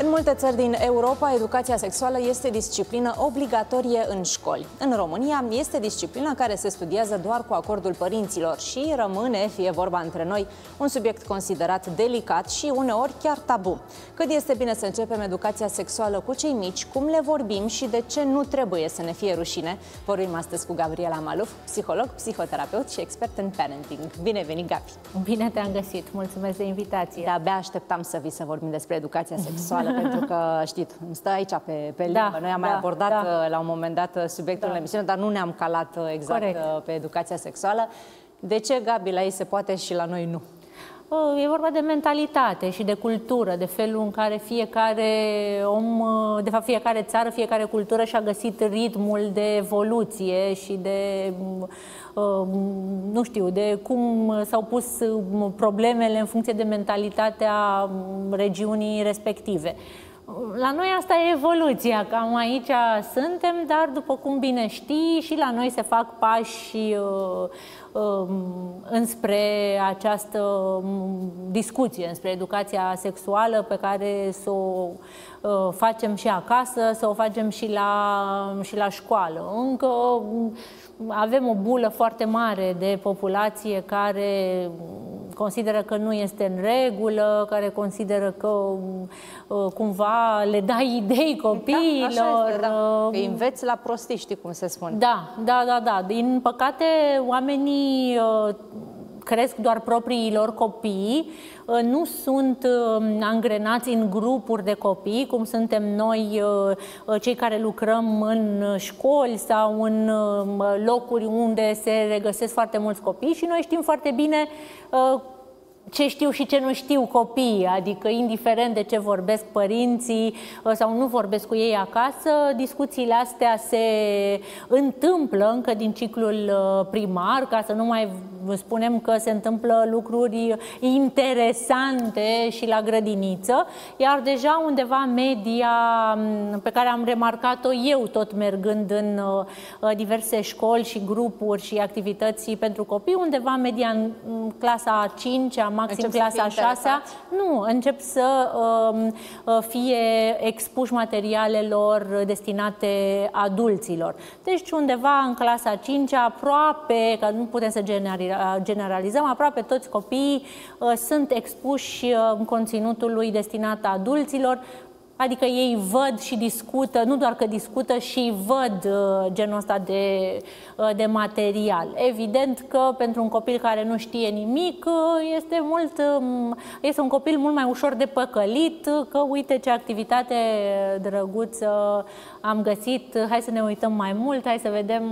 În multe țări din Europa, educația sexuală este disciplină obligatorie în școli. În România este disciplina care se studiază doar cu acordul părinților și rămâne, fie vorba între noi, un subiect considerat delicat și uneori chiar tabu. Cât este bine să începem educația sexuală cu cei mici, cum le vorbim și de ce nu trebuie să ne fie rușine, vorbim astăzi cu Gabriela Maluf, psiholog, psihoterapeut și expert în parenting. Bine venit, Gabi! Bine te-am găsit! Mulțumesc de invitație! De-abia așteptam să vii să vorbim despre educația sexuală sexuală, pentru că, știți, îmi stă aici pe, pe da, Noi am da, mai abordat da. Uh, la un moment dat uh, subiectul da. în emisiune, dar nu ne-am calat uh, exact Corect. pe educația sexuală. De ce, Gabi, la ei se poate și la noi nu? E vorba de mentalitate și de cultură, de felul în care fiecare om, de fapt fiecare țară, fiecare cultură și-a găsit ritmul de evoluție și de, nu știu, de cum s-au pus problemele în funcție de mentalitatea regiunii respective. La noi asta e evoluția, cam aici suntem, dar după cum bine știi, și la noi se fac pași uh, uh, înspre această um, discuție, înspre educația sexuală pe care să o uh, facem și acasă, să o facem și la, și la școală. Încă um, avem o bulă foarte mare de populație care consideră că nu este în regulă, care consideră că uh, cumva le dai idei copiilor. Da, este, da. Îi înveți la prostiști, cum se spune. Da, da, da, da. Din păcate, oamenii uh, cresc doar propriilor copii, uh, nu sunt angrenați în grupuri de copii, cum suntem noi cei care lucrăm în școli sau în locuri unde se regăsesc foarte mulți copii și noi știm foarte bine ce știu și ce nu știu copiii, adică indiferent de ce vorbesc părinții uh, sau nu vorbesc cu ei acasă, discuțiile astea se întâmplă încă din ciclul uh, primar, ca să nu mai spunem că se întâmplă lucruri interesante și la grădiniță, iar deja undeva media mm, pe care am remarcat-o eu tot mergând în uh, diverse școli și grupuri și activități pentru copii, undeva media în clasa a 5 -a, maxim încep clasa a 6 nu, încep să um, uh, fie expuși materialelor destinate adulților. Deci undeva în clasa a 5 aproape, că nu putem să generalizăm, aproape toți copiii uh, sunt expuși uh, în conținutul lui destinat adulților, Adică ei văd și discută, nu doar că discută, și văd uh, genul ăsta de, uh, de material. Evident că pentru un copil care nu știe nimic, uh, este, mult, um, este un copil mult mai ușor de păcălit, că uite ce activitate drăguță am găsit, hai să ne uităm mai mult, hai să vedem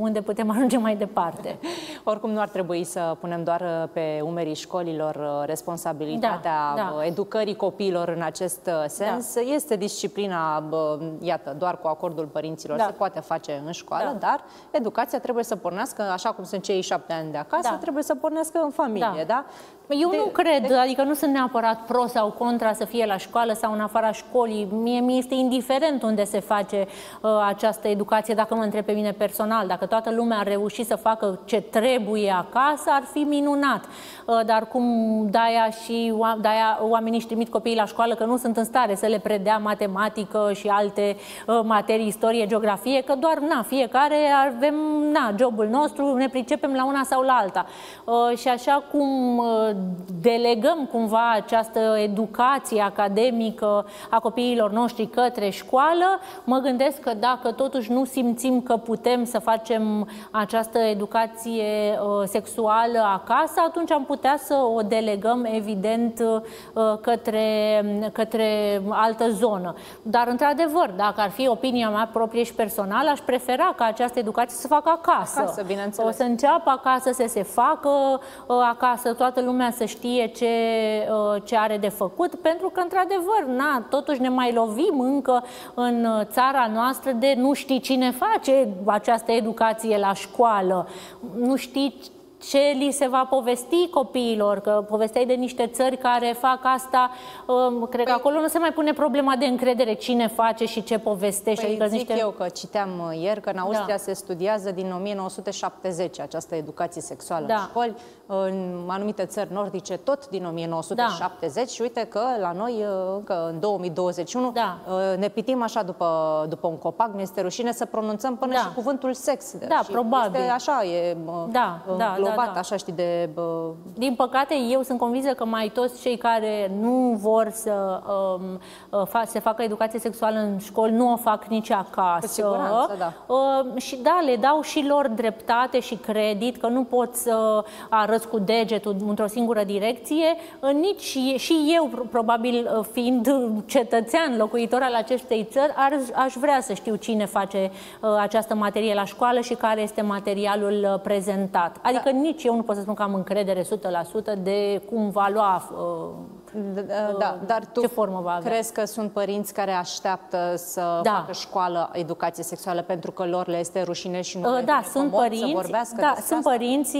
unde putem ajunge mai departe. Oricum nu ar trebui să punem doar pe umerii școlilor responsabilitatea da, da. educării copiilor în acest sens. Da este disciplina, iată, doar cu acordul părinților, da. se poate face în școală, da. dar educația trebuie să pornească, așa cum sunt cei șapte ani de acasă, da. trebuie să pornească în familie, da? da? Eu de, nu cred, de... adică nu sunt neapărat pro sau contra să fie la școală sau în afara școlii. Mie mi este indiferent unde se face uh, această educație, dacă mă întreb pe mine personal. Dacă toată lumea ar reuși să facă ce trebuie acasă, ar fi minunat. Uh, dar cum de-aia și de-aia oamenii își trimit copiii la școală că nu sunt în stare să le predea matematică și alte uh, materii, istorie, geografie, că doar, na, fiecare avem, na, jobul nostru, ne pricepem la una sau la alta. Uh, și așa cum uh, delegăm cumva această educație academică a copiilor noștri către școală, mă gândesc că dacă totuși nu simțim că putem să facem această educație uh, sexuală acasă, atunci am putea să o delegăm evident către, către altă zonă. Dar, într-adevăr, dacă ar fi opinia mea proprie și personală, aș prefera ca această educație să facă acasă. Acasă, bineînțeles. O să înceapă acasă, să se facă acasă, toată lumea să știe ce, uh, ce are de făcut, pentru că, într-adevăr, na, totuși ne mai lovim încă în țara noastră de nu știi cine face această educație la școală, nu știi ce li se va povesti copiilor, că povesteai de niște țări care fac asta, um, cred că păi- acolo nu se mai pune problema de încredere cine face și ce povestește. Păi adică zic niște... eu că citeam uh, ieri că în Austria da. se studiază din 1970 această educație sexuală da. în școli, în anumite țări nordice tot din 1970 da. și uite că la noi uh, încă în 2021 da. Uh, ne pitim așa după, după un copac, ne este rușine să pronunțăm până da. și cuvântul sex. Da, și probabil. Este așa, e da, da, înglobat, da, da. așa știi, de... Bă... Din păcate, eu sunt convinsă că mai toți cei care nu vor să um, uh, fa se facă educație sexuală în școli nu o fac nici acasă. Cu siguranță, da. Uh, și da, le dau și lor dreptate și credit că nu pot să arăți cu degetul într-o singură direcție. Uh, nici și eu, probabil uh, fiind cetățean, locuitor al acestei țări, ar, aș vrea să știu cine face uh, această materie la școală și care este materialul uh, prezentat. Adică da. nici eu nu pot să spun că am încredere 100% de cum va lua uh, da, da, dar tu ce formă va avea. crezi că sunt părinți care așteaptă să da. facă școală educație sexuală pentru că lor le este rușine și nu uh, Da, sunt părinți, să vorbească da, sunt asta? părinți,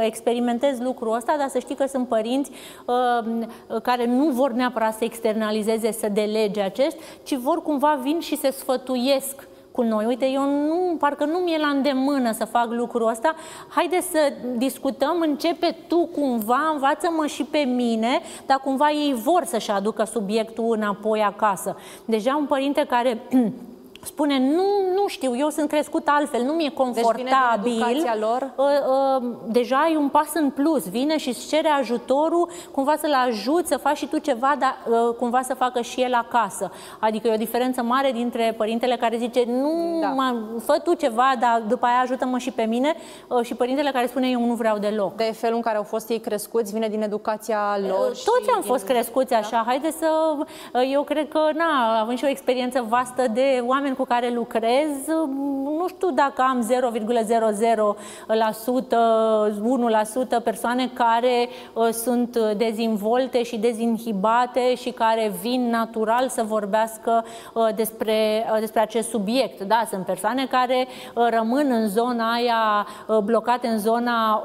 experimentez lucrul ăsta, dar să știi că sunt părinți uh, care nu vor neapărat să externalizeze, să delege acest, ci vor cumva vin și se sfătuiesc cu noi. Uite, eu nu, parcă nu mi-e la îndemână să fac lucrul ăsta. Haide să discutăm, începe tu cumva, învață-mă și pe mine, dar cumva ei vor să-și aducă subiectul înapoi acasă. Deja un părinte care spune, nu, nu știu, eu sunt crescut altfel, nu mi-e confortabil. Deci vine lor? Uh, uh, deja e un pas în plus, vine și îți cere ajutorul, cumva să-l ajut, să faci și tu ceva, dar uh, cumva să facă și el acasă. Adică e o diferență mare dintre părintele care zice, nu, da. mă, fă tu ceva, dar după aia ajută-mă și pe mine, uh, și părintele care spune, eu nu vreau deloc. De felul în care au fost ei crescuți, vine din educația lor? Uh, toți am fost crescuți așa, da? haide să, uh, eu cred că, na, având și o experiență vastă de oameni cu care lucrez, nu știu dacă am 0,00%, 1% persoane care uh, sunt dezvolte și dezinhibate și care vin natural să vorbească uh, despre, uh, despre acest subiect. Da, sunt persoane care rămân în zona aia, blocate în zona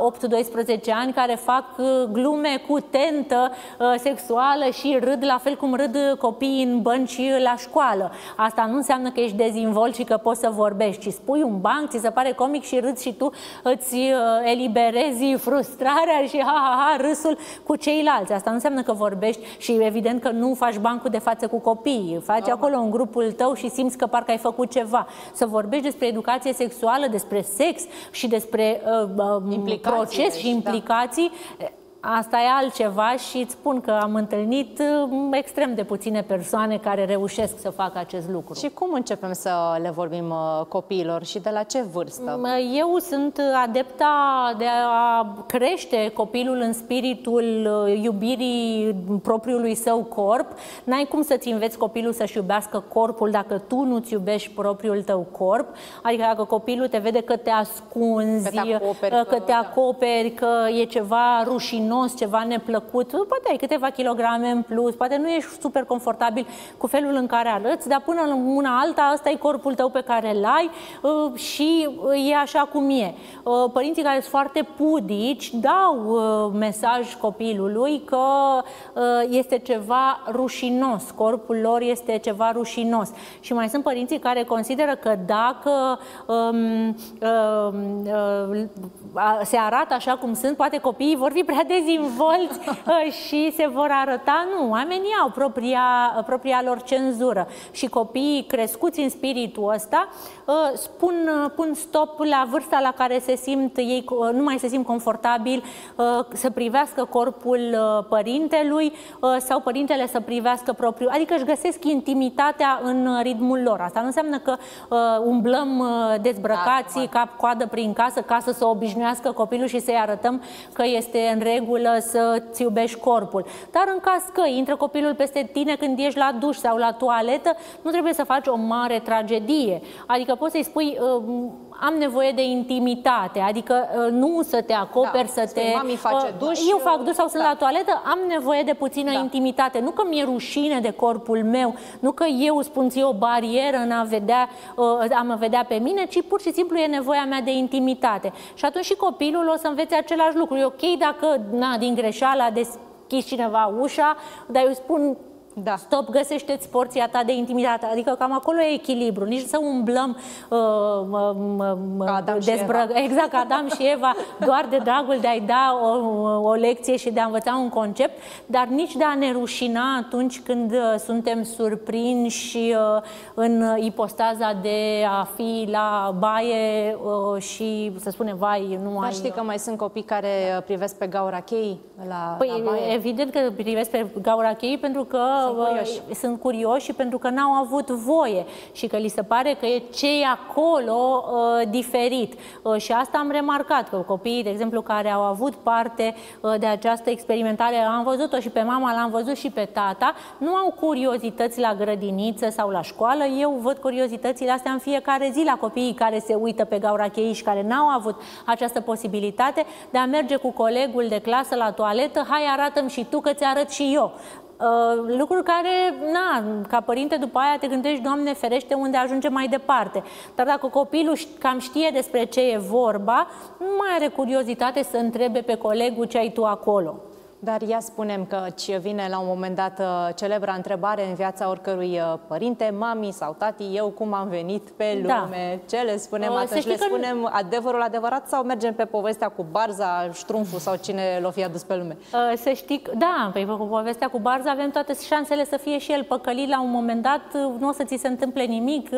8-12 ani, care fac glume cu tentă sexuală și râd la fel cum râd copiii în bănci la școală. Asta nu înseamnă că ești dezinvolt și că poți să vorbești, ci spui un banc, ți se pare comic și râzi și tu îți uh, eliberezi frustrarea și ha, ha, ha, râsul cu ceilalți. Asta nu înseamnă că vorbești și evident că nu faci bancul de față cu copiii. Faci Normal. acolo în grupul tău și simți că parcă ai făcut ceva. Să vorbești despre educație sexuală, despre sex și despre uh, uh, proces și da. implicații, da Asta e altceva și îți spun că am întâlnit mm, extrem de puține persoane care reușesc să facă acest lucru. Și cum începem să le vorbim uh, copiilor și de la ce vârstă? Mm, eu sunt adepta de a crește copilul în spiritul uh, iubirii propriului său corp. N-ai cum să-ți înveți copilul să-și iubească corpul dacă tu nu-ți iubești propriul tău corp. Adică dacă copilul te vede că te ascunzi, că te acoperi, uh, că, te acoperi, că e ceva rușinos, rușinos, ceva neplăcut, poate ai câteva kilograme în plus, poate nu ești super confortabil cu felul în care arăți, dar până în una alta, ăsta e corpul tău pe care îl ai uh, și uh, e așa cum e. Uh, părinții care sunt foarte pudici dau mesaj copilului că este ceva rușinos, corpul lor este ceva rușinos. Și mai sunt părinții care consideră că dacă um, um, se arată așa cum sunt, poate copiii vor fi prea dezvolți uh, și se vor arăta. Nu, oamenii au propria, propria lor cenzură și copiii crescuți în spiritul ăsta uh, spun, uh, pun stop la vârsta la care se simt ei, nu mai se simt confortabil să privească corpul părintelui sau părintele să privească propriul, adică își găsesc intimitatea în ritmul lor. Asta nu înseamnă că umblăm dezbrăcați da, cap-coadă prin casă ca să se obișnuiască copilul și să-i arătăm că este în regulă regulă să-ți iubești corpul. Dar în caz că intră copilul peste tine când ești la duș sau la toaletă, nu trebuie să faci o mare tragedie. Adică poți să-i spui, ă, am nevoie de intimitate, adică uh, nu să te acoperi, da, să te... Mami face duș, eu fac duș sau sunt da. la toaletă, am nevoie de puțină da. intimitate. Nu că mi-e rușine de corpul meu, nu că eu spun ție o barieră în a, vedea, a mă vedea pe mine, ci pur și simplu e nevoia mea de intimitate. Și atunci și copilul o să învețe același lucru. E ok dacă, na, din greșeală a deschis cineva ușa, dar eu spun da. Stop, găsește-ți porția ta de intimitate. Adică cam acolo e echilibru. Nici să umblăm uh, uh, Adam dezbră... Exact, ca Adam și Eva, doar de dragul de a-i da o, o lecție și de a învăța un concept, dar nici de a ne rușina atunci când uh, suntem surprinși uh, în ipostaza de a fi la baie uh, și să spunem, vai, nu ai... știi că mai sunt copii care uh, privesc pe gaura chei la, păi, la baie? evident că privesc pe gaura chei pentru că sunt curioși. sunt curioși și pentru că n-au avut voie și că li se pare că e ce e acolo uh, diferit. Uh, și asta am remarcat, că copiii, de exemplu, care au avut parte uh, de această experimentare, am văzut-o și pe mama, l-am văzut și pe tata, nu au curiozități la grădiniță sau la școală. Eu văd curiozitățile astea în fiecare zi la copiii care se uită pe gaura cheii și care n-au avut această posibilitate de a merge cu colegul de clasă la toaletă, hai arată-mi și tu că ți arăt și eu. Uh, lucruri care, na, ca părinte după aia te gândești, Doamne ferește, unde ajunge mai departe. Dar dacă copilul cam știe despre ce e vorba, nu mai are curiozitate să întrebe pe colegul ce ai tu acolo. Dar ia spunem că ce vine la un moment dat uh, celebra întrebare în viața oricărui uh, părinte, mami sau tati, eu cum am venit pe da. lume, da. ce le spunem uh, atunci? Le spunem că... adevărul adevărat sau mergem pe povestea cu Barza, Ștrumful sau cine l-o fi adus pe lume? Uh, să știi, da, pe cu povestea cu Barza avem toate șansele să fie și el păcălit la un moment dat, uh, nu o să ți se întâmple nimic,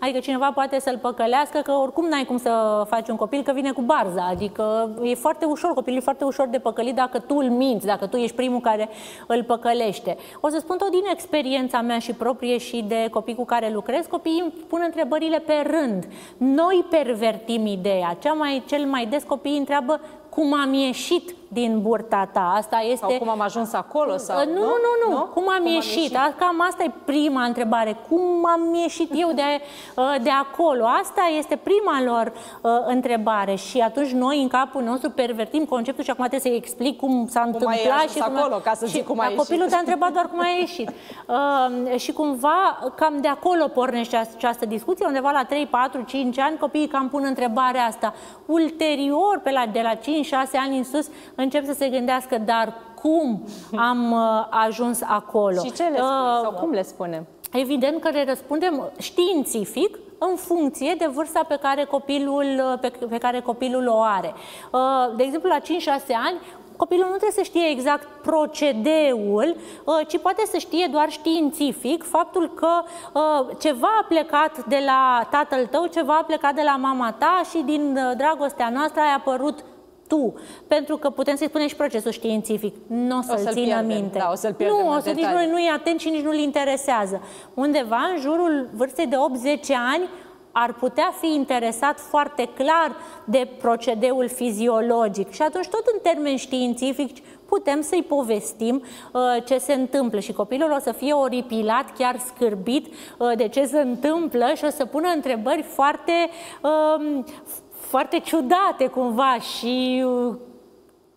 adică cineva poate să-l păcălească, că oricum n-ai cum să faci un copil, că vine cu Barza, adică e foarte ușor, copilul e foarte ușor de păcălit dacă tu îl minți, minți, dacă tu ești primul care îl păcălește. O să spun tot din experiența mea și proprie și de copii cu care lucrez, copiii îmi pun întrebările pe rând. Noi pervertim ideea. Cea mai, cel mai des copiii întreabă cum am ieșit din burta ta. Asta este... Sau cum am ajuns acolo? Sau, nu, nu, nu, nu. nu? Cum am cum ieșit? Am ieșit? Cam asta e prima întrebare. Cum am ieșit eu de, uh, de acolo? Asta este prima lor uh, întrebare. Și atunci noi, în capul nostru, pervertim conceptul și acum trebuie să-i explic cum s-a întâmplat. și cum acolo, ca să zic cum a ieșit. Copilul te-a întrebat doar cum a ieșit. Uh, și cumva, cam de acolo pornește această discuție, undeva la 3, 4, 5 ani, copiii cam pun întrebarea asta. Ulterior, pe la, de la 5-6 ani în sus, încep să se gândească, dar cum am uh, ajuns acolo? Și ce le spune? Uh, sau cum le spunem? Evident că le răspundem științific, în funcție de vârsta pe care copilul, uh, pe, pe care copilul o are. Uh, de exemplu, la 5-6 ani, copilul nu trebuie să știe exact procedeul, ci poate să știe doar științific faptul că ceva a plecat de la tatăl tău, ceva a plecat de la mama ta și din dragostea noastră ai apărut tu, pentru că putem să-i spunem și procesul științific, nu o să-l să țină pierdem. minte. Da, o să-l nu, o să nici nu, nu e atent și nici nu-l interesează. Undeva în jurul vârstei de 8-10 ani ar putea fi interesat foarte clar de procedeul fiziologic. Și atunci, tot în termeni științifici, putem să-i povestim uh, ce se întâmplă și copilul o să fie oripilat, chiar scârbit uh, de ce se întâmplă și o să pună întrebări foarte, uh, foarte ciudate cumva și uh,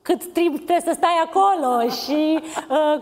cât timp trebuie să stai acolo și uh,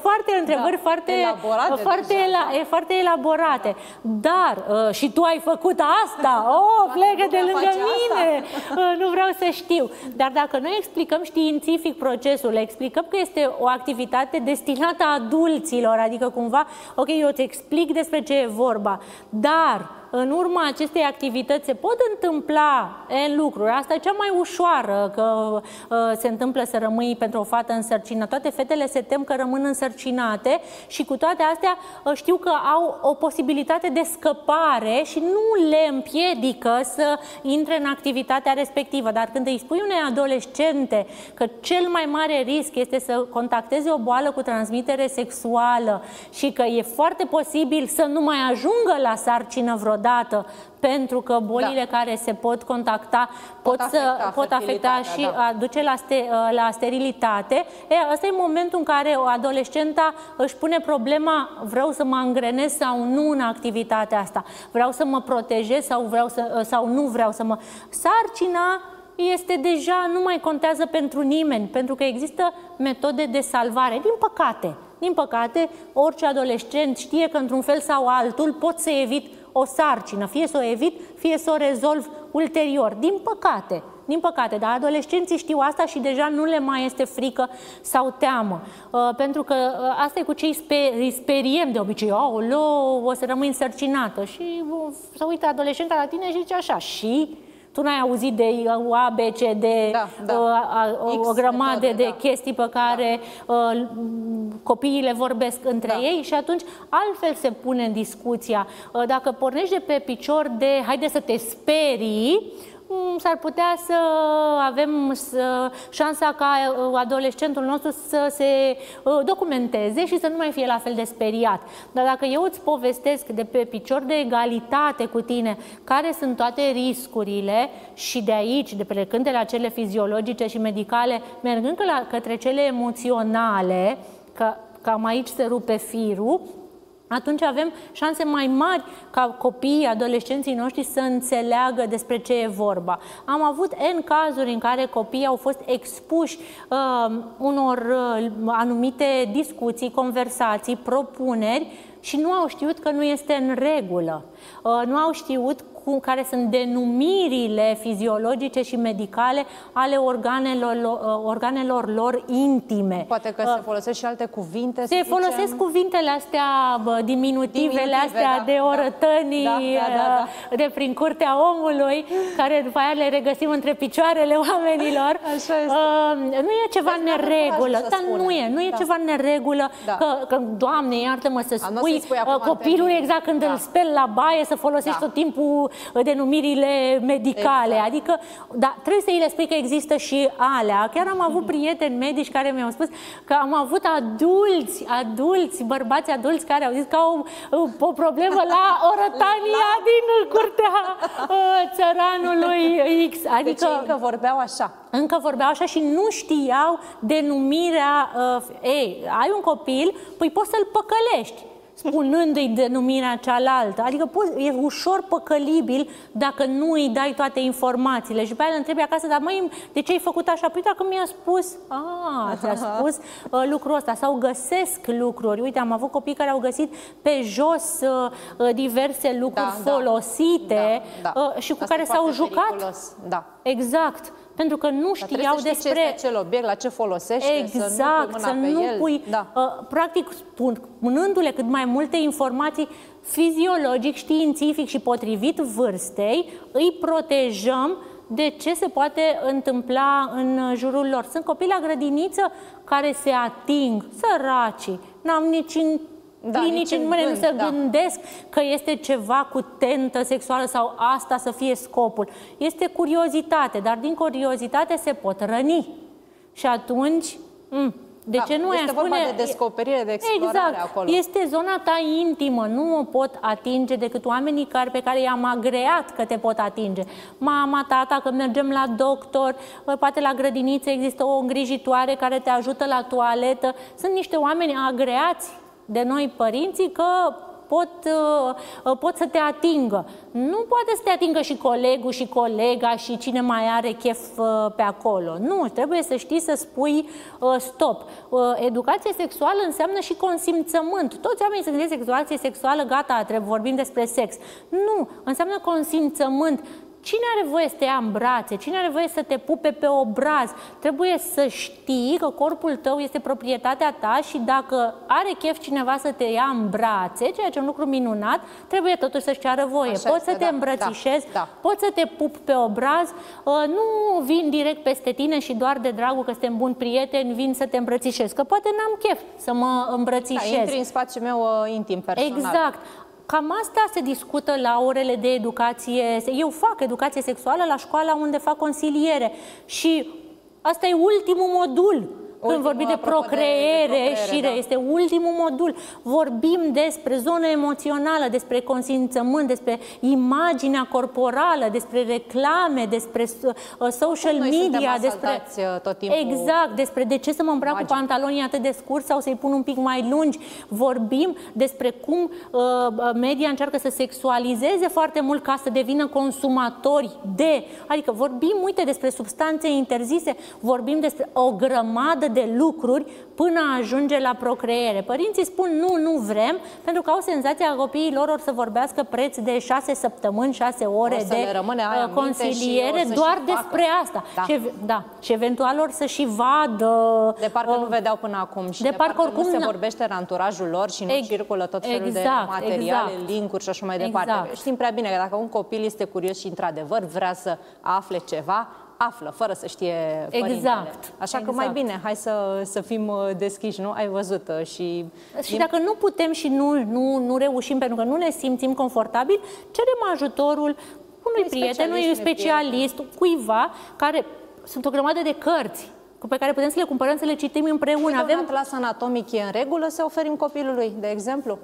foarte întrebări da, foarte elaborate, foarte, ela, e, foarte elaborate. Dar uh, și tu ai făcut asta? Oh, plecă de lângă mine! Uh, nu vreau să știu. Dar dacă noi explicăm științific procesul, le explicăm că este o activitate destinată adulților, adică cumva, ok, eu îți explic despre ce e vorba, dar în urma acestei activități se pot întâmpla în lucruri. Asta e cea mai ușoară, că uh, se întâmplă să rămâi pentru o fată însărcinată. Toate fetele se tem că rămân însărcinate și cu toate astea uh, știu că au o posibilitate de scăpare și nu le împiedică să intre în activitatea respectivă. Dar când îi spui unei adolescente că cel mai mare risc este să contacteze o boală cu transmitere sexuală și că e foarte posibil să nu mai ajungă la sarcină vreodată, totodată, pentru că bolile da. care se pot contacta pot, pot să afecta, pot afecta și da. duce la, ste, la sterilitate. E, asta e momentul în care o adolescenta își pune problema vreau să mă angrenez sau nu în activitatea asta, vreau să mă protejez sau, vreau să, sau nu vreau să mă... Sarcina este deja, nu mai contează pentru nimeni, pentru că există metode de salvare, din păcate. Din păcate, orice adolescent știe că într-un fel sau altul pot să evit o sarcină, fie să o evit, fie să o rezolv ulterior. Din păcate, din păcate, dar adolescenții știu asta și deja nu le mai este frică sau teamă. Uh, pentru că uh, asta e cu cei sper, speriem de obicei. Oh, o să rămâi însărcinată. Și uh, să uită adolescenta la tine și zice așa, și tu n-ai auzit de A, B, C, D, da, da. Uh, o, o grămadă de, de da. chestii pe care da. uh, copiii le vorbesc între da. ei și atunci altfel se pune în discuția. Uh, dacă pornești de pe picior de haide să te sperii, Mm, s-ar putea să avem șansa ca uh, adolescentul nostru să se uh, documenteze și să nu mai fie la fel de speriat. Dar dacă eu îți povestesc de pe picior de egalitate cu tine care sunt toate riscurile și de aici, de plecând de la cele fiziologice și medicale, mergând către cele emoționale, că cam aici se rupe firul, atunci avem șanse mai mari ca copiii, adolescenții noștri să înțeleagă despre ce e vorba. Am avut N cazuri în care copiii au fost expuși uh, unor uh, anumite discuții, conversații, propuneri și nu au știut că nu este în regulă. Uh, nu au știut cum, care sunt denumirile fiziologice și medicale ale organelor, uh, organelor lor intime. Poate că uh, se folosesc și alte cuvinte. Se folosesc zicem. cuvintele astea, bă, diminutivele Diminutive, astea da, de da. orătănii, da, da, da, da, da. de prin curtea omului, care după aia le regăsim între picioarele oamenilor. Așa este. Uh, nu e ceva în neregulă, dar nu e, nu e da. ceva în neregulă, da. că, că, Doamne, iartă-mă să spui, spui copilul exact când da. îl speli la baie, să folosești da. tot timpul denumirile medicale. Exact. Adică, da, trebuie să îi le spui că există și alea. Chiar am avut prieteni medici care mi-au spus că am avut adulți, adulți, bărbați adulți care au zis că au o problemă la orătania la... din curtea uh, țăranului X. Adică deci încă vorbeau așa. Încă vorbeau așa și nu știau denumirea. Uh, ei, ai un copil, păi poți să-l păcălești spunându-i denumirea cealaltă. Adică poți, e ușor păcălibil dacă nu îi dai toate informațiile. Și pe aia îl întrebi acasă, dar măi, de ce ai făcut așa? Păi dacă mi-a spus, a, ți-a spus uh, lucrul ăsta. Sau găsesc lucruri. Uite, am avut copii care au găsit pe jos uh, uh diverse lucruri da, da. folosite da, da. Uh, și cu Asta care s-au jucat. Da. Exact pentru că nu știau să despre... Ce este acel obiect, la ce folosește, exact, să nu pui, să nu el. pui da. uh, practic, punându-le cât mai multe informații fiziologic, științific și potrivit vârstei, îi protejăm de ce se poate întâmpla în jurul lor. Sunt copii la grădiniță care se ating, săraci, n-am nici da, nici în mâine nu se da. gândesc că este ceva cu tentă sexuală sau asta să fie scopul. Este curiozitate, dar din curiozitate se pot răni. Și atunci, mm, de da, ce nu este vorba spune... de descoperire, de explorare exact, acolo. Este zona ta intimă, nu o pot atinge decât oamenii care, pe care i-am agreat că te pot atinge. Mama, tata, că mergem la doctor, poate la grădiniță există o îngrijitoare care te ajută la toaletă. Sunt niște oameni agreați de noi părinții că pot, uh, pot să te atingă. Nu poate să te atingă și colegul și colega și cine mai are chef uh, pe acolo. Nu, trebuie să știi să spui uh, stop. Educație sexuală înseamnă și consimțământ. Toți oamenii se gândesc educație sexuală, gata, trebuie vorbim despre sex. Nu, înseamnă consimțământ. Cine are voie să te ia în brațe? Cine are voie să te pupe pe obraz? Trebuie să știi că corpul tău este proprietatea ta și dacă are chef cineva să te ia în brațe, ceea ce e un lucru minunat, trebuie totuși să-și ceară voie. Așa poți este, să te da, îmbrățișezi, da, da. poți să te pup pe obraz, uh, nu vin direct peste tine și doar de dragul că suntem buni prieteni, vin să te îmbrățișez, că poate n-am chef să mă îmbrățișez. Da, intri în spațiul meu uh, intim personal. Exact. Cam asta se discută la orele de educație. Eu fac educație sexuală la școala unde fac consiliere și asta e ultimul modul când vorbim de procreere, de, de procreere da. este ultimul modul. Vorbim despre zonă emoțională, despre consimțământ, despre imaginea corporală, despre reclame, despre uh, social Cum media, despre uh, tot timpul exact, despre de ce să mă îmbrac cu pantalonii atât de scurt sau să-i pun un pic mai lungi. Vorbim despre cum uh, media încearcă să sexualizeze foarte mult ca să devină consumatori de, adică vorbim, uite, despre substanțe interzise, vorbim despre o grămadă de lucruri până ajunge la procreere. Părinții spun nu, nu vrem, pentru că au senzația că copiii lor or să vorbească preț de șase săptămâni, șase ore de uh, consiliere doar despre facă. asta. Da. Și, da. și eventual or să și vadă... De parcă uh, nu vedeau până acum și de, de parcă, parcă oricum nu se vorbește în anturajul lor și nu ex circulă tot felul exact, de materiale, exact. linkuri și așa mai departe. Exact. Știm prea bine că dacă un copil este curios și într-adevăr vrea să afle ceva, află, fără să știe părintele. Exact. Așa exact. că mai exact. bine, hai să, să fim uh, deschiși, nu? Ai văzut uh, și... Și dacă nu putem și nu, nu, nu reușim, pentru că nu ne simțim confortabil, cerem ajutorul unui prieten, unui specialist, prieten. cuiva care sunt o grămadă de cărți pe care putem să le cumpărăm, să le citim împreună. Avem un atlas anatomic e în regulă să oferim copilului, de exemplu?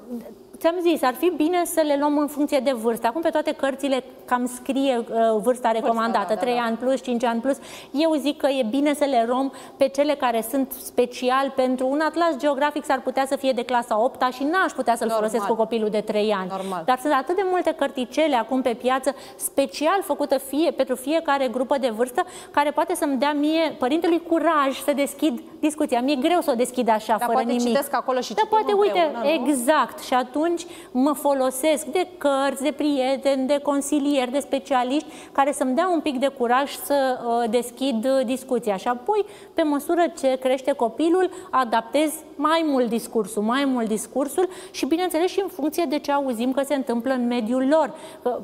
Ți-am zis, ar fi bine să le luăm în funcție de vârstă. Acum pe toate cărțile cam scrie uh, vârsta recomandată, vârsta, da, 3 da, ani plus, 5 ani plus. Eu zic că e bine să le luăm pe cele care sunt special pentru un atlas geografic s-ar putea să fie de clasa 8 -a și n-aș putea să-l folosesc cu copilul de 3 ani. Normal. Dar sunt atât de multe cărticele acum pe piață, special făcută fie, pentru fiecare grupă de vârstă, care poate să-mi dea mie, părintelui, curaj să deschid discuția. Mi-e greu să o deschid așa, Dar fără poate nimic. citesc acolo și Dar poate, uite, nu? exact. Și atunci mă folosesc de cărți, de prieteni, de consilieri, de specialiști care să-mi dea un pic de curaj să uh, deschid uh, discuția. Și apoi, pe măsură ce crește copilul, adaptez mai mult discursul, mai mult discursul și, bineînțeles, și în funcție de ce auzim că se întâmplă în mediul lor.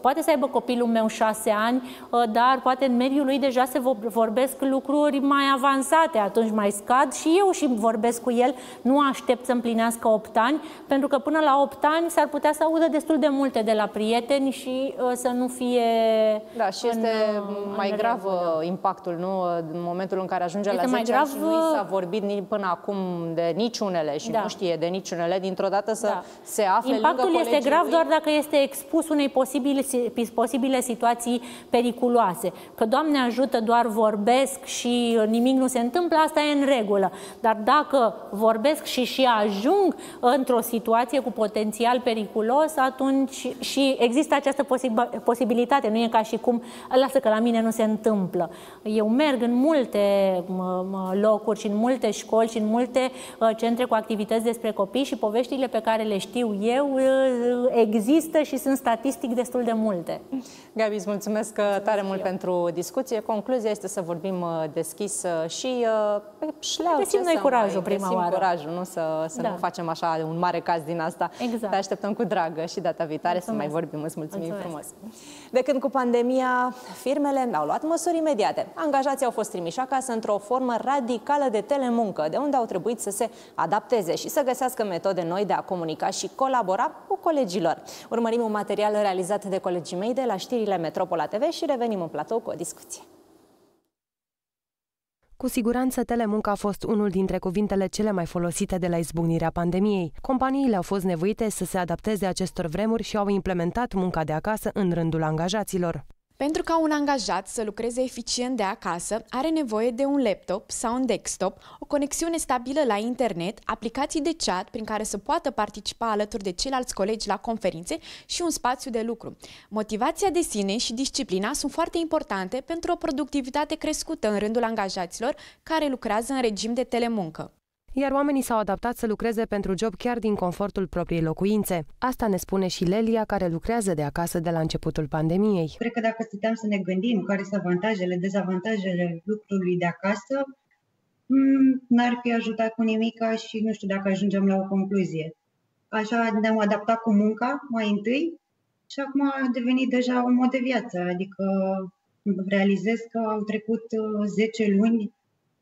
Poate să aibă copilul meu șase ani, uh, dar poate în mediul lui deja se vorbesc lucruri mai avansate, atunci mai scad și eu și vorbesc cu el, nu aștept să împlinească 8 ani, pentru că până la 8 ani s-ar putea să audă destul de multe de la prieteni și uh, să nu fie Da, și este în, uh, mai în grav regulă. Uh, impactul, nu? În momentul în care ajunge este la 10 mai grav, ani și nu s-a vorbit nici până acum de niciunele și da. nu știe de niciunele, dintr-o dată să da. se afle Impactul este grav lui. doar dacă este expus unei posibile, posibile situații periculoase. Că, Doamne ajută, doar vorbesc și nimic nu se întâmplă, asta e în regulă. Dar dacă vorbesc și și ajung într-o situație cu potențial periculos, atunci și există această posibilitate. Nu e ca și cum, lasă că la mine nu se întâmplă. Eu merg în multe locuri și în multe școli și în multe ă, centre cu activități despre copii și poveștile pe care le știu eu ă, există și sunt statistic destul de multe. Gabi, îți mulțumesc mulțumesc tare mult eu. pentru discuție. Concluzia este să vorbim deschis și pe șleau Găsim noi curajul prima găsim oară. curajul, nu să, să da. nu facem așa un mare caz din asta. Exact. Te așteptăm cu dragă și data viitoare mulțumesc. să mai vorbim. Îți mulțumim mulțumesc. frumos. De când cu pandemia, firmele au luat măsuri imediate. Angajații au fost trimiși acasă într-o formă radicală de telemuncă, de unde au trebuit să se adapteze și să găsească metode noi de a comunica și colabora cu colegilor. Urmărim un material realizat de colegii mei de la știrile Metropola TV și revenim în platou cu o discuție. Cu siguranță, telemunca a fost unul dintre cuvintele cele mai folosite de la izbucnirea pandemiei. Companiile au fost nevoite să se adapteze acestor vremuri și au implementat munca de acasă în rândul angajaților. Pentru ca un angajat să lucreze eficient de acasă, are nevoie de un laptop sau un desktop, o conexiune stabilă la internet, aplicații de chat prin care să poată participa alături de ceilalți colegi la conferințe și un spațiu de lucru. Motivația de sine și disciplina sunt foarte importante pentru o productivitate crescută în rândul angajaților care lucrează în regim de telemuncă iar oamenii s-au adaptat să lucreze pentru job chiar din confortul propriei locuințe. Asta ne spune și Lelia, care lucrează de acasă de la începutul pandemiei. Cred că dacă stăteam să ne gândim care sunt avantajele, dezavantajele lucrului de acasă, mm, n-ar fi ajutat cu nimica și nu știu dacă ajungem la o concluzie. Așa ne-am adaptat cu munca mai întâi și acum a devenit deja un mod de viață, adică realizez că au trecut 10 uh, luni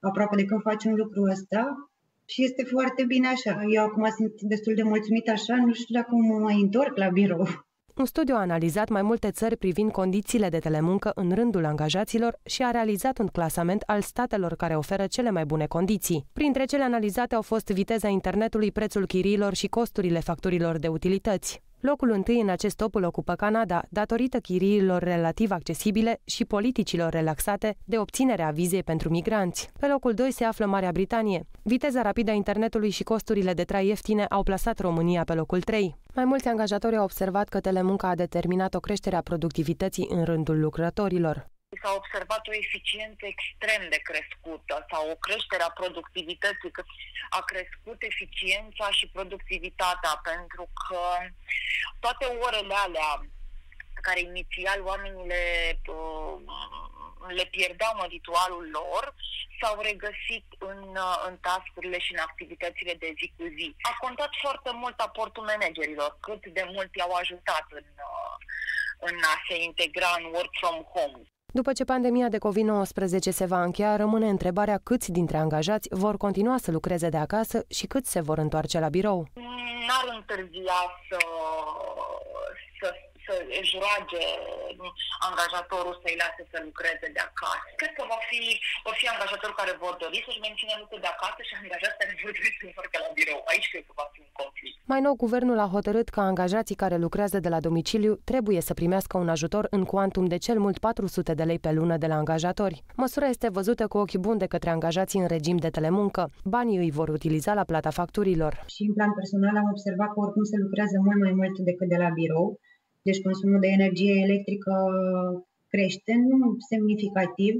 aproape de când facem lucrul ăsta și este foarte bine așa. Eu acum sunt destul de mulțumită așa, nu știu dacă mă mai întorc la birou. Un studiu a analizat mai multe țări privind condițiile de telemuncă în rândul angajaților și a realizat un clasament al statelor care oferă cele mai bune condiții. Printre cele analizate au fost viteza internetului, prețul chiriilor și costurile facturilor de utilități. Locul întâi în acest top îl ocupă Canada, datorită chiriilor relativ accesibile și politicilor relaxate de obținerea vizei pentru migranți. Pe locul 2 se află Marea Britanie. Viteza rapidă a internetului și costurile de trai ieftine au plasat România pe locul 3. Mai mulți angajatori au observat că telemunca a determinat o creștere a productivității în rândul lucrătorilor s-a observat o eficiență extrem de crescută sau o creștere a productivității, că a crescut eficiența și productivitatea, pentru că toate orele alea care inițial oamenii le, uh, le pierdeau în ritualul lor, s-au regăsit în, uh, în tascurile și în activitățile de zi cu zi. A contat foarte mult aportul managerilor, cât de mult i-au ajutat în, uh, în a se integra în work from home. După ce pandemia de COVID-19 se va încheia, rămâne întrebarea câți dintre angajați vor continua să lucreze de acasă și câți se vor întoarce la birou. N-ar întârzia să, să să își roage angajatorul să-i lase să lucreze de acasă. Cred că va fi, vor fi angajatori care vor dori să-și mențină lucrul de acasă și angajați care vor dori să întoarcă la birou. Aici cred că va fi un conflict. Mai nou, guvernul a hotărât că angajații care lucrează de la domiciliu trebuie să primească un ajutor în cuantum de cel mult 400 de lei pe lună de la angajatori. Măsura este văzută cu ochi buni de către angajații în regim de telemuncă. Banii îi vor utiliza la plata facturilor. Și în plan personal am observat că oricum se lucrează mult mai mult decât de la birou deci consumul de energie electrică crește, nu semnificativ,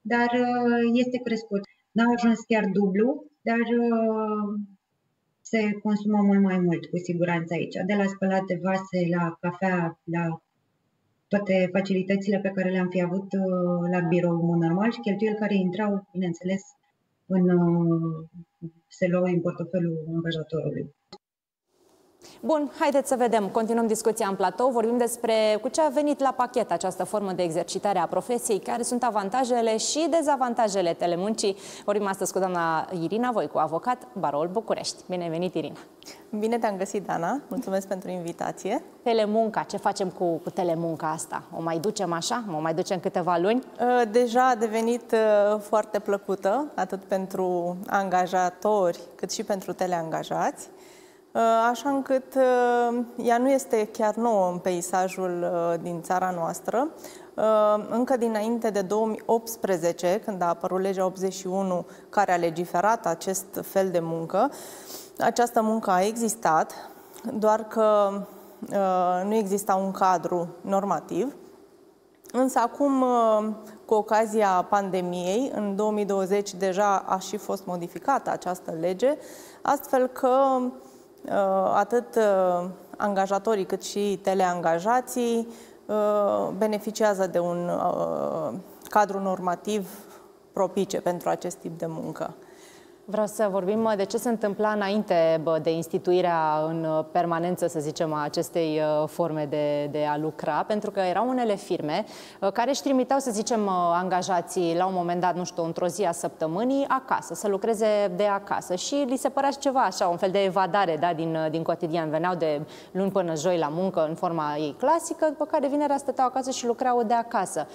dar uh, este crescut. N-a ajuns chiar dublu, dar uh, se consumă mult mai mult, cu siguranță aici. De la spălate vase, la cafea, la toate facilitățile pe care le-am fi avut uh, la birou normal și cheltuieli care intrau, bineînțeles, în, se luau în portofelul angajatorului. Bun, haideți să vedem. Continuăm discuția în platou. Vorbim despre cu ce a venit la pachet această formă de exercitare a profesiei, care sunt avantajele și dezavantajele telemuncii. Vorbim astăzi cu doamna Irina Voicu, avocat, Barol București. Bine venit, Irina! Bine te-am găsit, Dana. Mulțumesc pentru invitație. Telemunca, ce facem cu, cu telemunca asta? O mai ducem așa? O mai ducem câteva luni? Uh, deja a devenit uh, foarte plăcută, atât pentru angajatori, cât și pentru teleangajați. Uh, așa încât uh, ea nu este chiar nouă în peisajul uh, din țara noastră. Încă dinainte de 2018, când a apărut legea 81 care a legiferat acest fel de muncă, această muncă a existat, doar că nu exista un cadru normativ. Însă acum, cu ocazia pandemiei, în 2020 deja a și fost modificată această lege, astfel că Uh, atât uh, angajatorii cât și teleangajații uh, beneficiază de un cadru normativ propice pentru acest tip de muncă. Vreau să vorbim de ce se întâmpla înainte de instituirea în permanență, să zicem, a acestei uh, forme de, de a lucra, pentru că erau unele firme uh, care își trimiteau, să zicem, uh, angajații la un moment dat, nu știu, într-o zi a săptămânii, acasă, să lucreze de acasă și li se părea ceva așa, un fel de evadare da, din, din cotidian. Veneau de luni până joi la muncă în forma ei clasică, după care vinerea stăteau acasă și lucrau de acasă.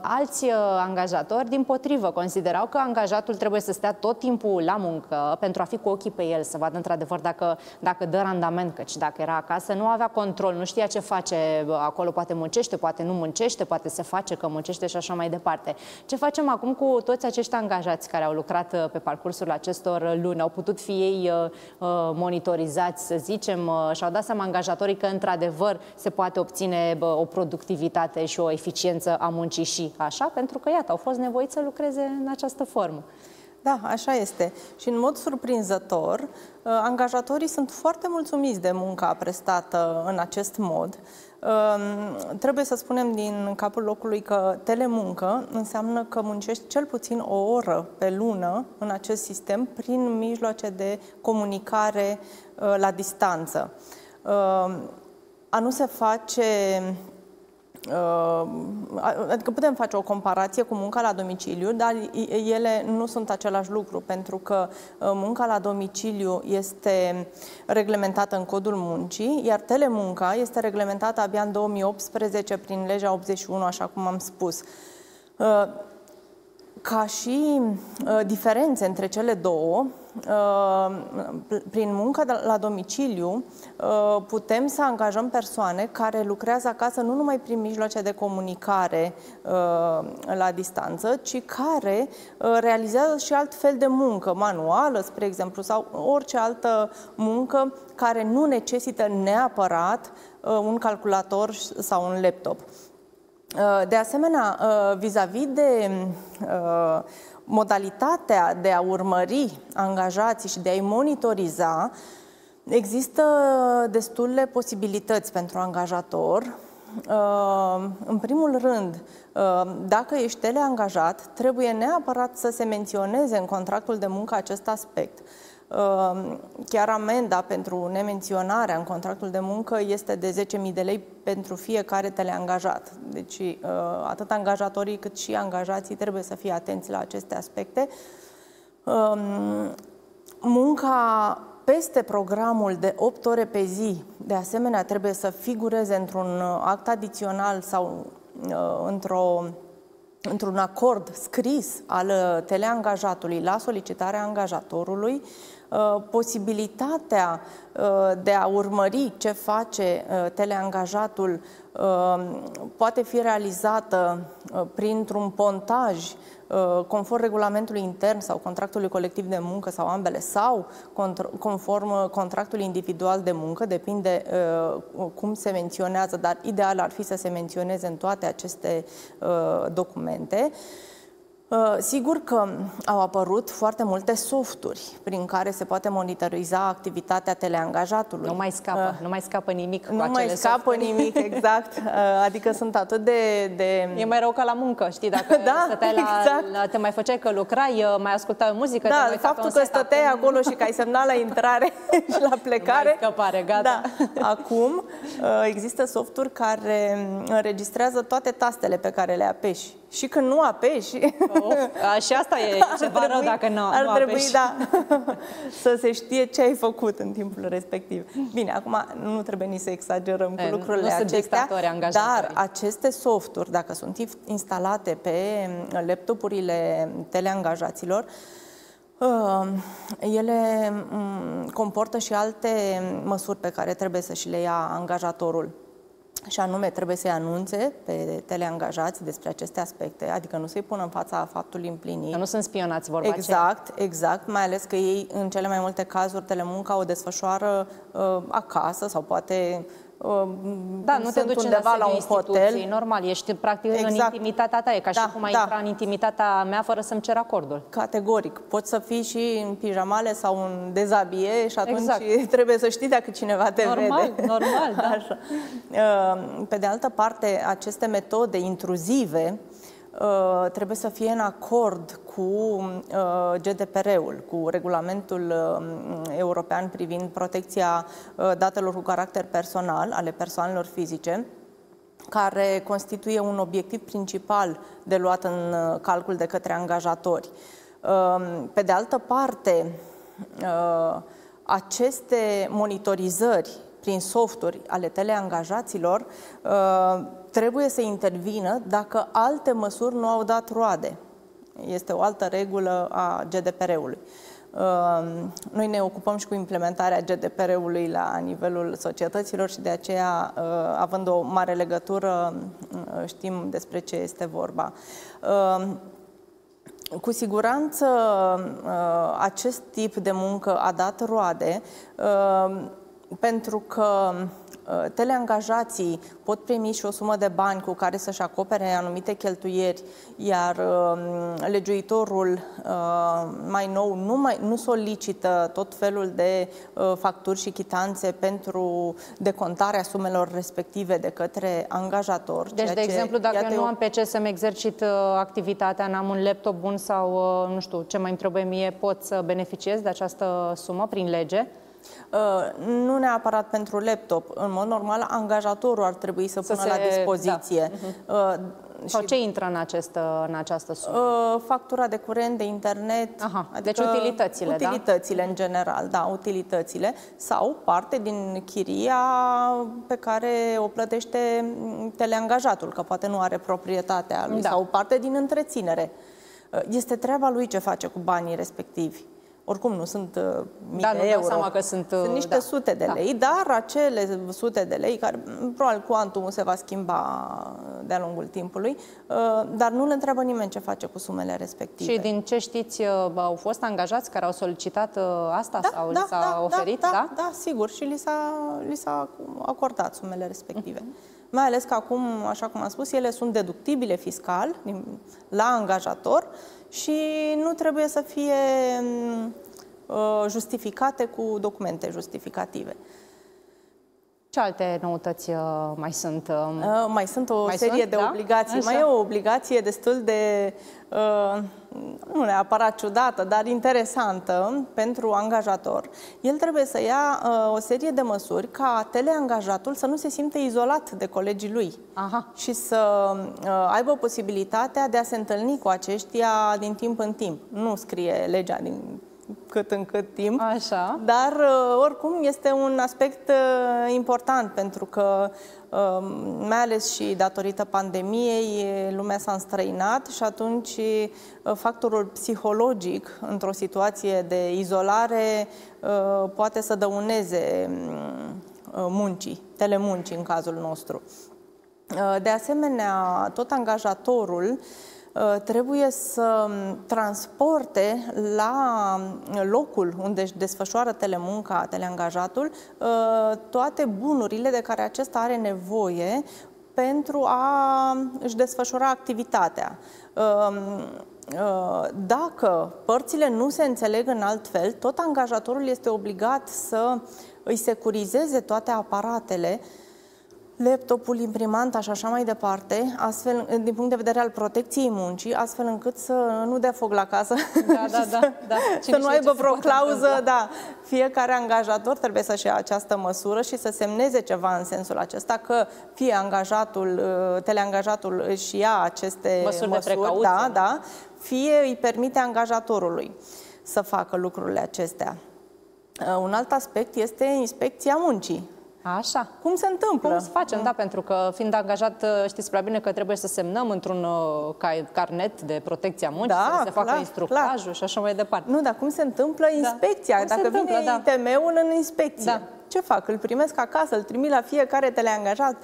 Alți angajatori, din potrivă, considerau că angajatul trebuie să stea tot timpul la muncă pentru a fi cu ochii pe el, să vadă într-adevăr dacă, dacă dă randament, căci dacă era acasă nu avea control, nu știa ce face acolo, poate muncește, poate nu muncește, poate se face că muncește și așa mai departe. Ce facem acum cu toți acești angajați care au lucrat uh, pe parcursul acestor luni? Au putut fi ei uh, uh, monitorizați, să zicem, și-au dat seama angajatorii că într-adevăr se poate obține o productivitate și o eficiență a muncii și așa, pentru că, iată, au fost nevoiți să lucreze în această formă. Da, așa este. Și în mod surprinzător, uh, angajatorii sunt foarte mulțumiți de munca prestată în acest mod. Um, trebuie să spunem din capul locului că telemuncă înseamnă că muncești cel puțin o oră pe lună în acest sistem prin mijloace de comunicare uh, la distanță. Um, a nu se face adică putem face o comparație cu munca la domiciliu, dar ele nu sunt același lucru, pentru că munca la domiciliu este reglementată în codul muncii, iar telemunca este reglementată abia în 2018 prin legea 81, așa cum am spus. Ca și uh, diferențe între cele două, uh, prin muncă la domiciliu, uh, putem să angajăm persoane care lucrează acasă nu numai prin mijloace de comunicare uh, la distanță, ci care uh, realizează și alt fel de muncă, manuală, spre exemplu, sau orice altă muncă care nu necesită neapărat uh, un calculator sau un laptop. Uh, de asemenea, uh, vis-a-vis -vis de uh, modalitatea de a urmări angajații și de a-i monitoriza, există destule posibilități pentru angajator. În primul rând, dacă ești teleangajat, trebuie neapărat să se menționeze în contractul de muncă acest aspect. Ehm, chiar amenda pentru nemenționarea în contractul de muncă este de 10.000 de lei pentru fiecare teleangajat. Deci eh, atât angajatorii cât și angajații trebuie să fie atenți la aceste aspecte. Ehm, munca peste programul de 8 ore pe zi, de asemenea, trebuie să figureze într-un act adițional sau eh, într-o într-un acord scris al eh, teleangajatului la solicitarea angajatorului, Uh, posibilitatea uh, de a urmări ce face uh, teleangajatul poate fi realizată printr-un pontaj conform regulamentului intern sau contractului colectiv de muncă sau ambele sau conform contractului individual de muncă, depinde cum se menționează, dar ideal ar fi să se menționeze în toate aceste documente. Uh, sigur că au apărut foarte multe softuri prin care se poate monitoriza activitatea teleangajatului. Nu mai scapă, uh, nu mai scapă nimic cu Nu mai scapă softuri. nimic, exact. Uh, adică sunt atât de, de... E mai rău ca la muncă, știi, dacă da, stăteai la, exact. la, te mai făceai că lucrai, uh, mai ascultai muzică, da, te faptul că stăteai acum... acolo și că ai semnat la intrare și la plecare. Nu mai scăpare, gata. Da. Acum există softuri care înregistrează toate tastele pe care le apeși și când nu apeși... Oh, și asta e ceva rău dacă nu, ar nu trebui, apeși. da, să se știe ce ai făcut în timpul respectiv. Bine, acum nu trebuie nici să exagerăm cu e, lucrurile nu acestea, dar aceste softuri, dacă sunt instalate pe laptopurile teleangajaților, uh, ele mm, comportă și alte măsuri pe care trebuie să și le ia angajatorul și anume trebuie să-i anunțe pe teleangajați despre aceste aspecte, adică nu să-i pună în fața faptului împlinit. Că nu sunt spionați, vorba Exact, aceea. exact, mai ales că ei, în cele mai multe cazuri, telemunca o desfășoară uh, acasă sau poate da, nu te duci undeva la un hotel. Normal, ești practic exact. în intimitatea ta. E ca da, și cum ai da. intra în intimitatea mea fără să-mi cer acordul. Categoric. Poți să fii și în pijamale sau în dezabie și atunci exact. trebuie să știi dacă cineva te normal, vede. Normal, da. Așa. Pe de altă parte, aceste metode intruzive Uh, trebuie să fie în acord cu uh, GDPR-ul, cu regulamentul uh, european privind protecția datelor cu caracter personal ale persoanelor fizice, care constituie un obiectiv principal de luat în calcul de către angajatori. Pe de altă parte, aceste monitorizări prin softuri ale teleangajaților uh, trebuie să intervină dacă alte măsuri nu au dat roade. Este o altă regulă a GDPR-ului. Uh, noi ne ocupăm și cu implementarea GDPR-ului la nivelul societăților și de aceea, uh, având o mare legătură, știm despre ce este vorba. Cu siguranță acest tip de muncă a dat roade pentru că uh, teleangajații pot primi și o sumă de bani cu care să-și acopere anumite cheltuieri, iar um, legiuitorul uh, mai nou nu, mai, nu solicită tot felul de uh, facturi și chitanțe pentru decontarea sumelor respective de către angajator. Deci, de exemplu, dacă eu nu am pe ce să-mi exercit activitatea, n-am un laptop bun sau, nu știu, ce mai îmi trebuie mie, pot să beneficiez de această sumă prin lege? Uh, nu neapărat pentru laptop. În mod normal, angajatorul ar trebui să, să pună se... la dispoziție. Da. Uh-huh. Sau ce intră în, acest, în această sumă? Uh, factura de curent, de internet. Aha, adică deci utilitățile, Utilitățile da? în general, da, utilitățile. Sau parte din chiria pe care o plătește teleangajatul, că poate nu are proprietatea lui, da. sau parte din întreținere. Uh, este treaba lui ce face cu banii respectivi. Oricum nu sunt uh, mii da, de nu euro. seama că sunt, sunt niște da. sute de da. lei, da. dar acele sute de lei, care probabil cuantumul se va schimba de-a lungul timpului, uh, dar nu le întreabă nimeni ce face cu sumele respective. Și din ce știți, uh, au fost angajați care au solicitat uh, asta da, sau da, li s-a da, oferit? Da, da, da, sigur, și li s-a, li s-a acordat sumele respective. Uh-huh. Mai ales că acum, așa cum am spus, ele sunt deductibile fiscal la angajator și nu trebuie să fie uh, justificate cu documente justificative. Ce alte noutăți uh, mai sunt? Um, uh, mai sunt o mai serie sunt? de da? obligații. Așa. Mai e o obligație destul de, uh, nu neapărat ciudată, dar interesantă pentru angajator. El trebuie să ia uh, o serie de măsuri ca teleangajatul să nu se simte izolat de colegii lui Aha. și să uh, aibă posibilitatea de a se întâlni cu aceștia din timp în timp. Nu scrie legea din cât în cât timp. Așa. Dar, uh, oricum, este un aspect uh, important pentru că, uh, mai ales și datorită pandemiei, lumea s-a înstrăinat și atunci factorul psihologic într-o situație de izolare poate să dăuneze muncii, telemuncii în cazul nostru. De asemenea, tot angajatorul Uh, trebuie să transporte la locul unde își desfășoară telemunca, teleangajatul, uh, toate bunurile de care acesta are nevoie pentru a își desfășura activitatea. Uh, dacă părțile nu se înțeleg în alt fel, tot angajatorul este obligat să îi securizeze toate aparatele laptopul, imprimanta și așa mai departe, astfel, din punct de vedere al protecției muncii, astfel încât să nu dea foc la casă da, da, da, da. să nu aibă vreo clauză. Da. Fiecare angajator trebuie să-și ia această măsură și să semneze ceva în sensul acesta că fie angajatul, uh, teleangajatul își ia aceste măsuri, măsuri de precauție, da, da, fie îi permite angajatorului să facă lucrurile acestea. Uh, un alt aspect este inspecția muncii. Așa. Cum se întâmplă? Cum să facem, da, pentru că fiind angajat, uh, știți prea bine că trebuie să semnăm într-un uh, carnet de protecție a muncii, da, să se clar, facă instructajul clar. și așa mai departe. Nu, dar cum se întâmplă da. inspecția? Cum Dacă întâmplă, vine da. ITM-ul în inspecție, da. ce fac? Îl primesc acasă, îl trimit la fiecare teleangajat.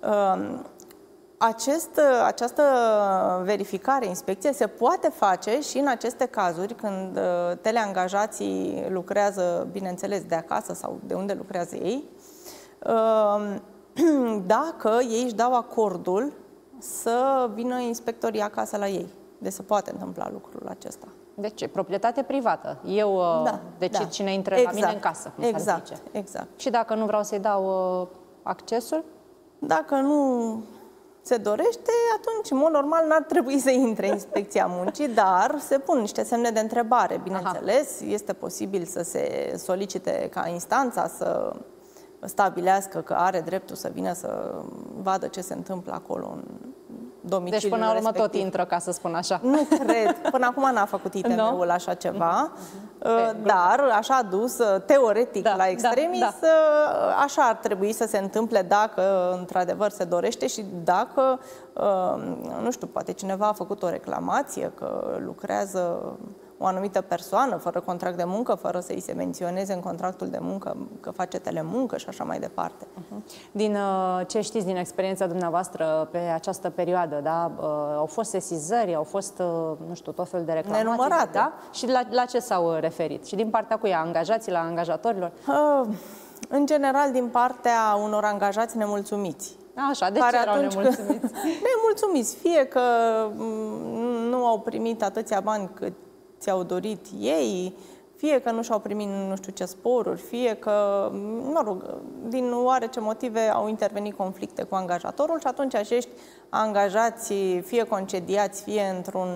Uh, acest, această verificare, inspecție se poate face și în aceste cazuri când uh, teleangajații lucrează, bineînțeles, de acasă sau de unde lucrează ei, Ehm, dacă ei își dau acordul să vină inspectorii acasă la ei. Deci se poate întâmpla lucrul acesta. Deci, proprietate privată. Eu uh, da, decid da. cine intră exact. la mine exact. în casă, cum exact, zice. Exact. Și dacă nu vreau să-i dau uh, accesul? Dacă nu se dorește, atunci, în mod normal, n-ar trebui să intre inspecția muncii, dar se pun niște semne de întrebare, bineînțeles. Aha. Este posibil să se solicite ca instanța să stabilească că are dreptul să vină să vadă ce se întâmplă acolo în domiciliul Deci până la urmă respectiv. tot intră, ca să spun așa. Nu cred. Până acum n-a făcut ITM-ul no. așa ceva, uh-huh. dar așa dus, uh, teoretic, da, la extremis, da, da. așa ar trebui să se întâmple dacă într-adevăr se dorește și dacă, uh, nu știu, poate cineva a făcut o reclamație că lucrează o anumită persoană, fără contract de muncă, fără să îi se menționeze în contractul de muncă că face telemuncă și așa mai departe. Uh-huh. Din uh, ce știți din experiența dumneavoastră pe această perioadă, da? Uh, au fost sesizări, au fost, uh, nu știu, tot felul de reclamații. Nenumărate. Da? Și la, la ce s-au referit? Și din partea cuia? Angajații la angajatorilor? Uh, în general, din partea unor angajați nemulțumiți. Așa, de care ce erau nemulțumiți? nemulțumiți, fie că mm, nu au primit atâția bani cât ți-au dorit ei, fie că nu și-au primit nu știu ce sporuri, fie că, mă rog, din oarece motive au intervenit conflicte cu angajatorul și atunci acești angajați, fie concediați, fie într-un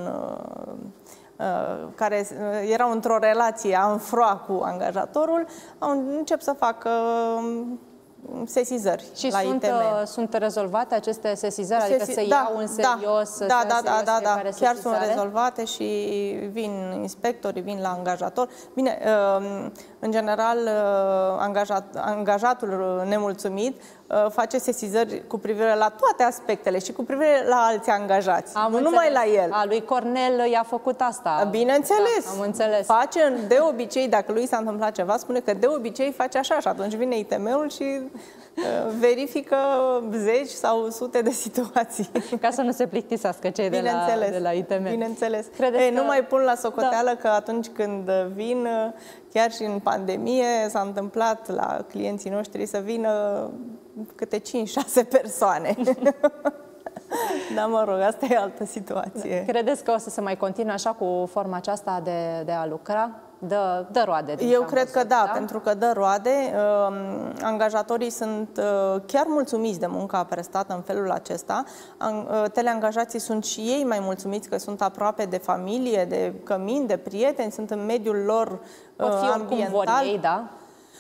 uh, care erau într-o relație anfroa cu angajatorul, au încep să facă sesizări și la sunt, ITM. Uh, sunt rezolvate aceste sesizări? Sesi... Adică se da, iau în da, serios? Da, da, da, da, da. chiar sesizare? sunt rezolvate și vin inspectorii, vin la angajator. Bine, um, în general, uh, angajat, angajatul nemulțumit uh, face sesizări cu privire la toate aspectele și cu privire la alți angajați, am nu înțeles. numai la el. A lui Cornel i-a făcut asta. Bineînțeles. Da, am înțeles. Face de obicei, dacă lui s-a întâmplat ceva, spune că de obicei face așa și atunci vine ITM-ul și uh, verifică zeci sau sute de situații. Ca să nu se plictisească cei de la, de la ITM. Bineînțeles. Ei, că... Nu mai pun la socoteală da. că atunci când vin Chiar și în pandemie s-a întâmplat la clienții noștri să vină câte 5-6 persoane. Da, mă rog, asta e altă situație. Credeți că o să se mai continue așa cu forma aceasta de, de a lucra? Dă, dă roade. Eu cred văzut, că da, da, pentru că dă roade. Uh, angajatorii sunt uh, chiar mulțumiți de munca prestată în felul acesta. Uh, teleangajații sunt și ei mai mulțumiți că sunt aproape de familie, de cămin, de prieteni, sunt în mediul lor Pot fi ambiental. vor ei, da?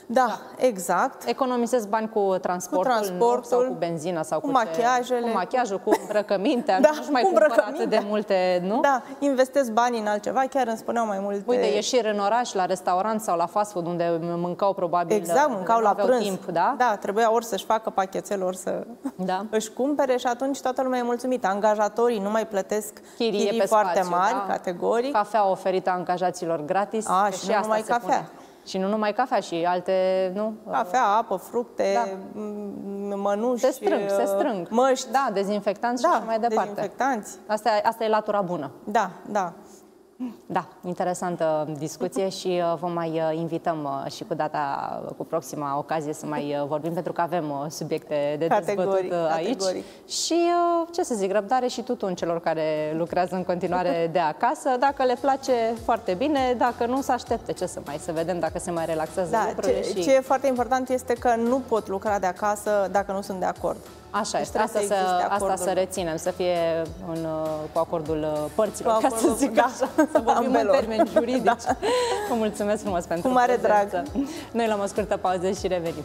Da, da, exact. Economisesc bani cu transportul, cu transportul sau cu benzina sau cu, cu machiajele. Cu machiajul, cu îmbrăcăminte. da, nu mai cu cumpăr atât de multe, nu? Da, investesc bani în altceva, chiar îmi spuneau mai multe. Uite, ieșiri în oraș, la restaurant sau la fast food, unde mâncau probabil Exact, mâncau la prânz. Timp, da? Da, trebuia ori să-și facă pachetel, ori să da. își cumpere și atunci toată lumea e mulțumită. Angajatorii nu mai plătesc chirii, chirii pe foarte spațiu, mari, da? categorii. Cafea oferită angajaților gratis. A, și, și nu numai cafea. Pune. Și nu numai cafea, și alte, nu? Cafea, apă, fructe, da. mănuși, se strâng, se strâng. măști. Da, dezinfectanți da, și așa mai departe. dezinfectanți. Asta, asta e latura bună. Da, da. Da, interesantă discuție și uh, vom mai uh, invităm uh, și cu data, cu proxima ocazie să mai vorbim, pentru că avem subiecte de categoric, dezbătut aici. Categoric. Și, ce să zic, răbdare și tutun celor care lucrează în continuare de acasă. Dacă le place, foarte bine. Dacă nu, să aștepte ce să mai, să vedem dacă se mai relaxează da, lucrurile. Ce, și... ce e foarte important este că nu pot lucra de acasă dacă nu sunt de acord. Așa este, asta să, asta să reținem, să fie un, uh, cu acordul uh, părților, cu acordul, ca să zic da. așa, să vorbim Ambelor. în termeni juridici. da. Vă mulțumesc frumos pentru Cu mare prezență. drag. Noi luăm o scurtă pauză și revenim.